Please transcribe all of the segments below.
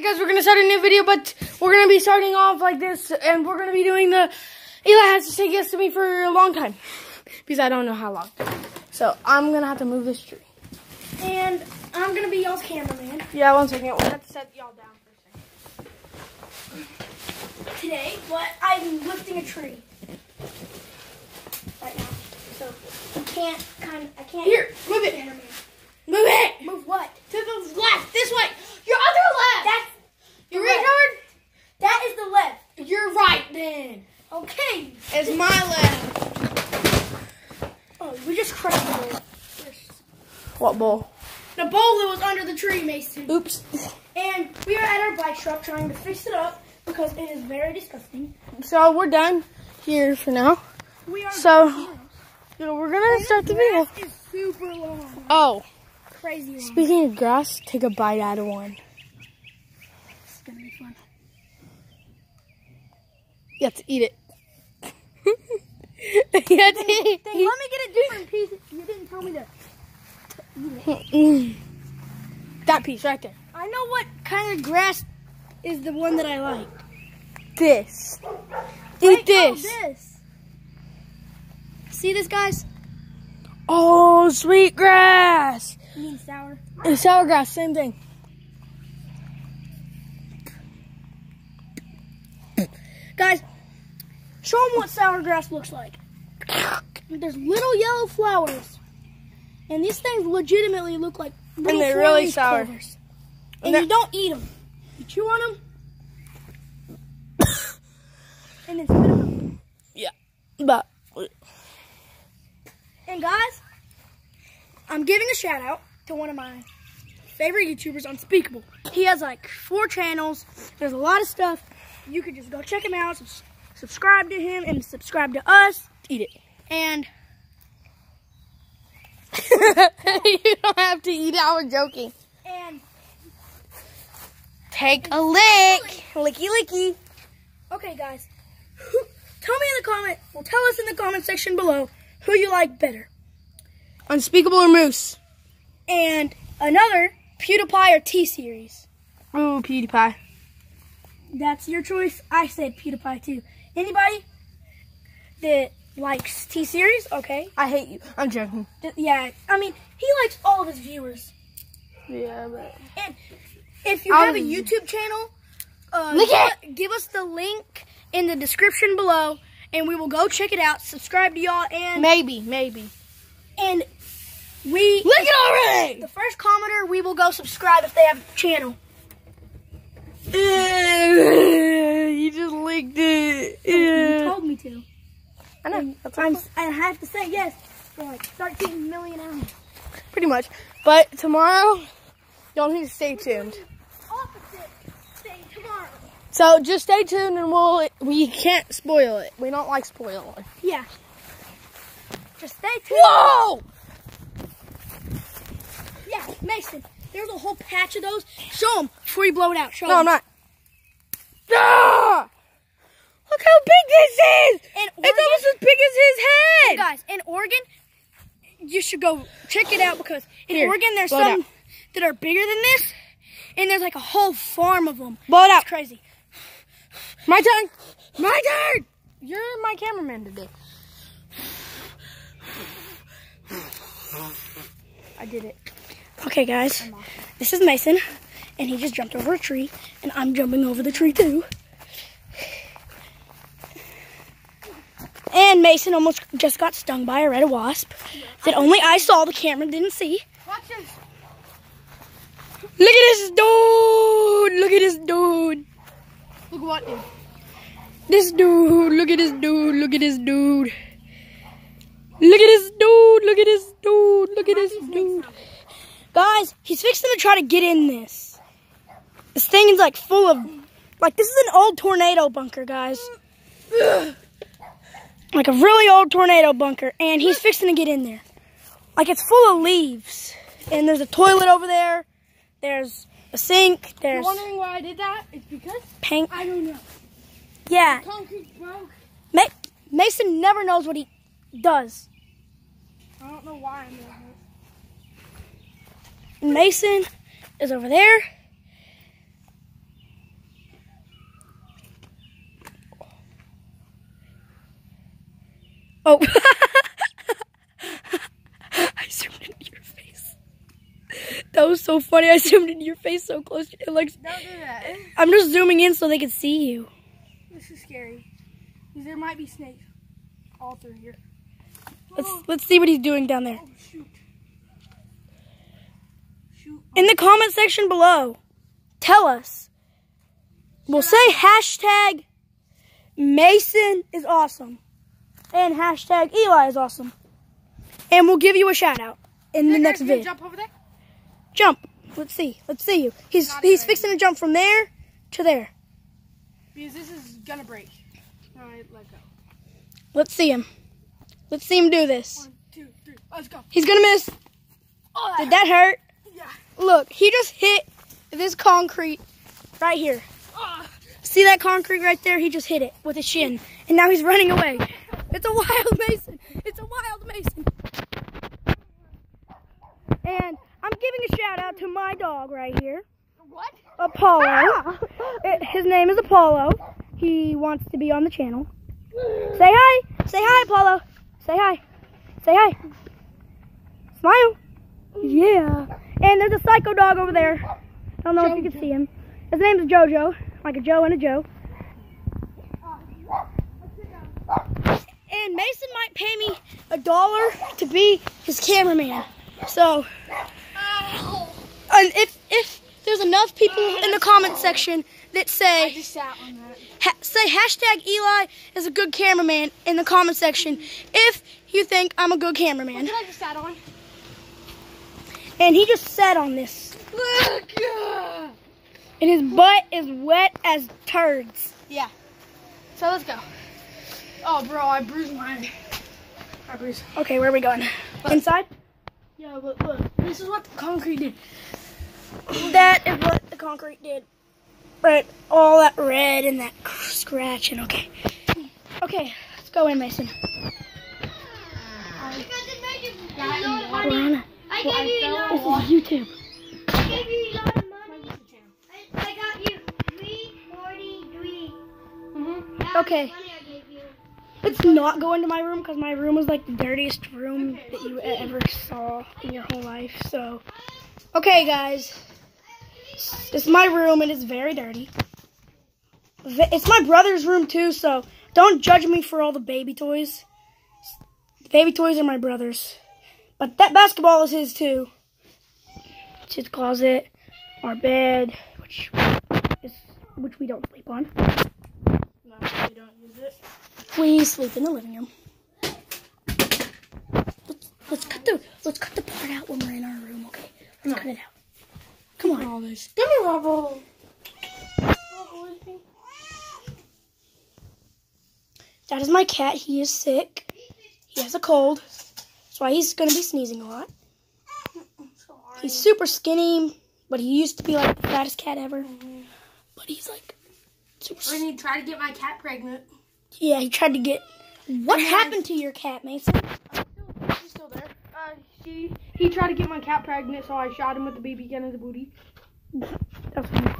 Hey guys, we're gonna start a new video, but we're gonna be starting off like this, and we're gonna be doing the. Eli has to say yes to me for a long time because I don't know how long. So I'm gonna have to move this tree. And I'm gonna be y'all's cameraman Yeah, one second. We'll have to set y'all down for a second. today, but I'm lifting a tree right now. So I can't kind of I can't Here, move it. cameraman. Move it Move what? to the left. This way. Your other left. That's you the left. retard. that is the left. You're right then. Okay. It's my left. Oh, we just crushed the bowl. What bowl? The bowl that was under the tree, Mason. Oops. And we are at our bike shop trying to fix it up because it is very disgusting. So we're done here for now. We are So you know, we're gonna start the video. is super long. Oh, Crazy long. speaking of grass, take a bite out of one. It's gonna be fun. You have to eat it. you have to eat Then let me get a different piece. You didn't tell me that. That piece right there. I know what kind of grass is the one that I like. This. Eat oh, this. Oh, this. See this, guys? Oh, sweet grass. I mean sour. And sour grass, same thing. Guys, show them what sour grass looks like. There's little yellow flowers. And these things legitimately look like little they're really sour. clovers. And And you don't eat them. You chew on them. and then spit 'em out. Yeah. But And guys, I'm giving a shout out to one of my favorite YouTubers, Unspeakable. He has like four channels. There's a lot of stuff. You could just go check him out, subscribe to him, and subscribe to us. eat it. And you don't have to eat it. I was joking. and Take a lick. Licky licky. okay, guys, tell me in the comment. Well, tell us in the comment section below who you like better. Unspeakable or moose? And another PewDiePie or T series. Ooh, PewDiePie. That's your choice. I said PewDiePie too. Anybody that likes T series? Okay. I hate you. I'm joking. Yeah, I mean, he likes all of his viewers. Yeah, but And if you I'll- have a YouTube channel, uh, give, give us the link in the description below, and we will go check it out. Subscribe to y'all, and maybe, maybe. and we Lick it already. the first commenter we will go subscribe if they have a channel. you just licked it. You told me to. I know. That's I'm. I have to say yes for like 13 million hours. Pretty much. But tomorrow, y'all need to stay tuned. Opposite thing tomorrow. So just stay tuned and we'll, we can't spoil it. We don't like spoiling. Yeah. Just stay tuned. Whoa! Yeah, Mason. There's a whole patch of those. Show them before you blow it out. Show No, I'm 'em. not. Ah! Look how big this is! It's almost as big as his head! guys, in Oregon, you should go check it out because in Here, Oregon there's some that are bigger than this, and there's like a whole farm of them. Blow it out. It's crazy. My turn! My turn! You're my cameraman today. I did it. Okay, guys, this is Mason, and he just jumped over a tree, and I'm jumping over the tree too. And Mason almost just got stung by a red wasp that only I saw. The camera didn't see. Watch this. Look at this dude! Look at this dude! Look what, dude? This dude! Look at this dude! Look at this dude! Look at this dude! Look at this dude! Look at this dude! Guys, he's fixing to try to get in this. This thing is like full of, like this is an old tornado bunker, guys. Like a really old tornado bunker, and he's fixing to get in there. Like it's full of leaves, and there's a toilet over there. There's a sink. There's. You're wondering why I did that? It's because paint. I don't know. Yeah, Concrete broke. Ma- Mason never knows what he does. I don't know why I'm doing this. Mason is over there. Oh. I zoomed into your face. That was so funny. I zoomed into your face so close. It looks. Don't do that. I'm just zooming in so they can see you. This is scary. 'Cause There might be snakes all through here. Let's let's see what he's doing down there. Oh shoot. Shoot. In the comment section below, tell us. We'll say hashtag Mason is awesome and hashtag Eli is awesome, and we'll give you a shout out in the next guys, you gonna vid. Jump over there. Jump. Let's see. Let's see you. He's Not he's ready. fixing to jump from there to there. Because this is gonna break. Alright, let go. Let's see him. Let's see him do this. One, two, three, let's go. He's gonna miss. Oh, Did that hurt? Yeah. Look, he just hit this concrete right here. Ah. See that concrete right there? He just hit it with his shin. And now he's running away. It's a wild mason. It's a wild mason. And I'm giving a shout out to my dog right here, What? Apollo. It- his name is Apollo. He wants to be on the channel. Say hi. Say hi, Apollo. Say hi. Say hi. Smile. Yeah. And there's a psycho dog over there. I don't know if you can see him. His name is Jojo, like a Joe and a Joe. And Mason might pay me a dollar to be his cameraman. So, and if if there's enough people in the comment section that say just sat on that. ha- say hashtag Eli is a good cameraman in the comment section, if you think I'm a good cameraman, What I just sat on? and he just sat on this, Look! and his butt is wet as turds. Yeah. So let's go. Oh, bro, I bruised mine. I bruised. Okay, where are we going? Inside? Yeah, but look, this is what the concrete did. That is what the concrete did. Right, all that red and that scratching. Okay. Okay, let's go in, Mason. Because it made you a lot of money. on. I gave you a lot This of is money. YouTube. I gave you a lot of money. I, I got you three forty-three. Mm-hmm. That Okay. Let's not go into my room because my room was like the dirtiest room that you ever saw in your whole life. So, okay, guys, this is my room and it's very dirty. It's my brother's room too, so don't judge me for all the baby toys. The baby toys are my brother's, but that basketball is his too. It's his closet, our bed, which is which we don't sleep on. No, we don't use it. We sleep in the living room. Let's, let's cut the let's cut the part out when we're in our room, okay? Let's cut it out. Come on. All this. Give me rubble. That is my cat. He is sick. He has a cold. That's why he's gonna be sneezing a lot. He's super skinny, but he used to be like the fattest cat ever. Mm-hmm. But he's like. When you try to get my cat pregnant. Yeah, he tried to get. What happened to your cat, Mason? She's still there. Uh, she, he tried to get my cat pregnant, so I shot him with the BB gun in the booty. That's funny.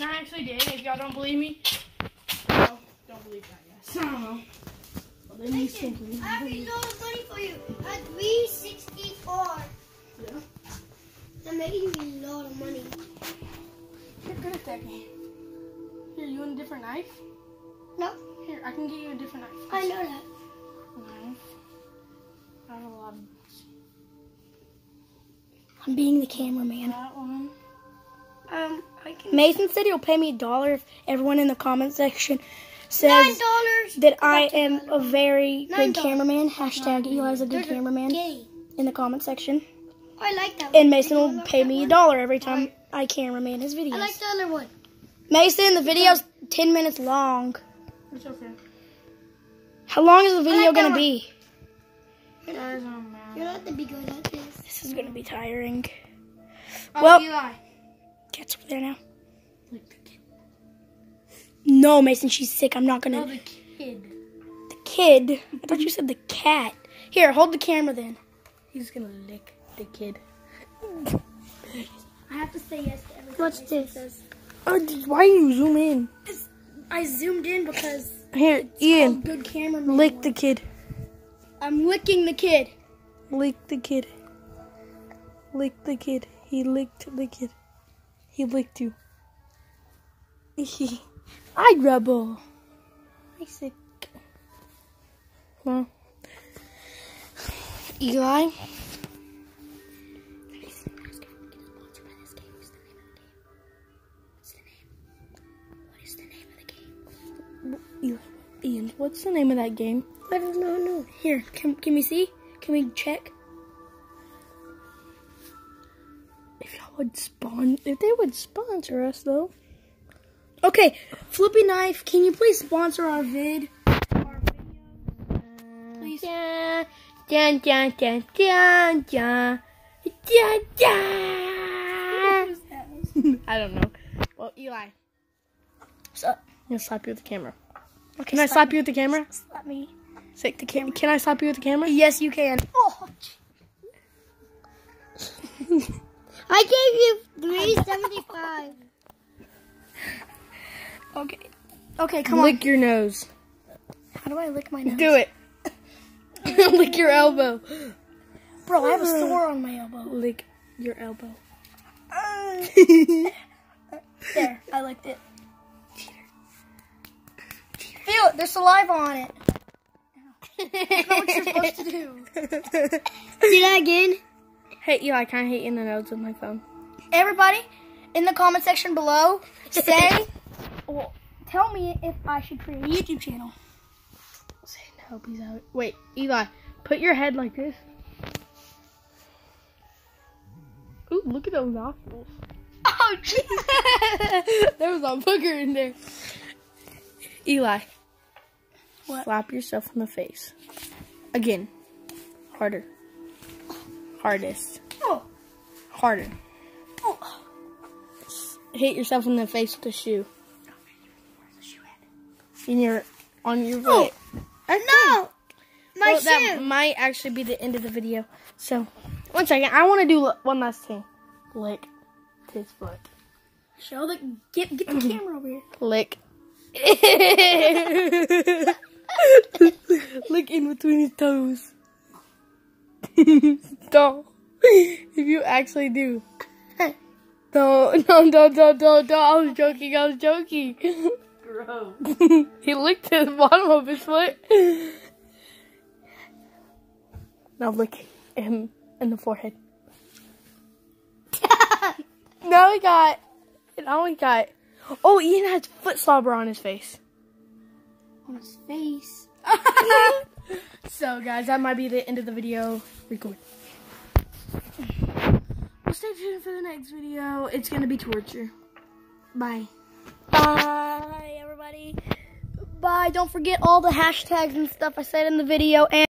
And I actually did. If y'all don't believe me, well, don't believe that, yes. I don't know. Well, then you think. I have a lot of money for you. At three sixty-four. Yeah. I'm making you a lot of money. You're good at that game. Here, you want a different knife? No, Here, I can get you a different knife. I know that. Knife. I have a lot of I'm being the cameraman. that one. Um, I can. Mason said he'll pay me a dollar if everyone in the comment section Nine says dollars. that I am a very Nine good cameraman. Hashtag Eli's a good cameraman Gay. in the comment section. I like that. And. Mason will pay me a dollar every time I cameraman his videos. I like the other one. Mason, the video's 10 minutes long. It's okay. How long is the video like gonna be? It doesn't matter. You're not the big one at this. This is gonna be tiring. Oh, Well- Eli. Cat's over there now. Like the kid. No, Mason, she's sick. I'm not gonna. Oh, the kid. The kid. I thought you said the cat. Here, hold the camera then. He's gonna lick the kid. I have to say yes to everything. What's this? Says. Oh, why you zoom in? I zoomed in because Here, Ian, Good camera. lick the kid. I'm licking the kid. Lick the kid. Lick the kid. He licked the kid. He licked you. I rebel. I sick. Well, Eli. Eli, what's the name of that game? I don't know. No. Here, can can we see? Can we check? If y'all would spawn, if they would sponsor us though. Okay, Flippy Knife, can you please sponsor our vid? Our video? Please. Dun, dun, dun, dun, dun, dun. Dun, dun. I don't know. Well, Eli, So, I'm gonna slap you with the camera. Can I slap you with the camera? slap me. Say, the cam- can I slap you with the camera? Yes, you can. Oh, I gave you three seventy five. okay. Okay, come on. Lick your nose. How do I lick my nose? Do it. Lick your elbow. Bro, I have a sore on my elbow. Lick your elbow. Uh. There, I licked it. Feel it. There's saliva on it. That's what you're supposed to do. Do that again. Hey Eli, can I hit you in the nose with my phone? Everybody, in the comment section below, say, well, tell me if I should create a YouTube channel. Say no, he's out. Wait, Eli, put your head like this. Ooh, look at those nostrils. Oh, jeez. there was a booger in there. Eli. What? Slap yourself in the face. Again. Harder. Hardest. Oh, Harder. oh. Hit yourself in the face with a shoe. In your on your oh. foot. No, my well, shoe. that might actually be the end of the video. So, one second. I want to do one last thing. Lick his foot. Show the get get the camera over here. Lick. Lick in between his toes. don't. If you actually do. Don't, no, don't, don't, don't, don't. I was joking, I was joking. Gross. he licked the bottom of his foot. Now lick him in the forehead. now we got, now we got, oh, Ian has foot slobber on his face. On his face. So, guys, that might be the end of the video. Record. Well, stay tuned for the next video. It's gonna be torture. Bye. Bye, everybody. Bye. Don't forget all the hashtags and stuff I said in the video. And